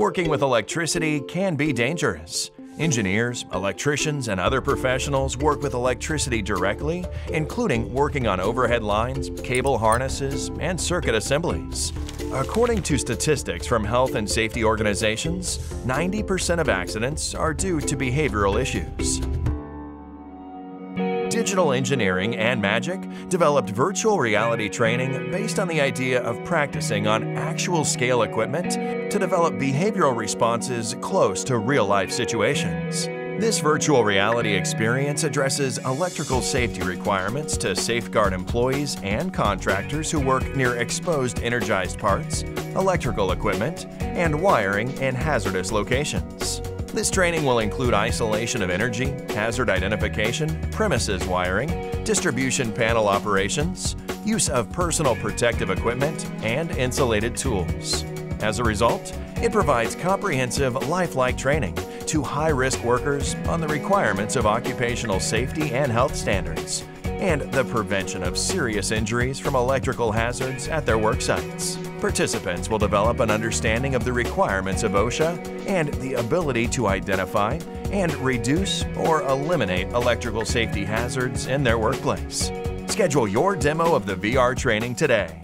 Working with electricity can be dangerous. Engineers, electricians, and other professionals work with electricity directly, including working on overhead lines, cable harnesses, and circuit assemblies. According to statistics from health and safety organizations, 90% of accidents are due to behavioral issues. Digital Engineering and Magic developed virtual reality training based on the idea of practicing on actual scale equipment to develop behavioral responses close to real life situations. This virtual reality experience addresses electrical safety requirements to safeguard employees and contractors who work near exposed energized parts, electrical equipment, and wiring in hazardous locations. This training will include isolation of energy, hazard identification, premises wiring, distribution panel operations, use of personal protective equipment, and insulated tools. As a result, it provides comprehensive lifelike training to high-risk workers on the requirements of occupational safety and health standards, and the prevention of serious injuries from electrical hazards at their work sites. Participants will develop an understanding of the requirements of OSHA and the ability to identify and reduce or eliminate electrical safety hazards in their workplace. Schedule your demo of the VR training today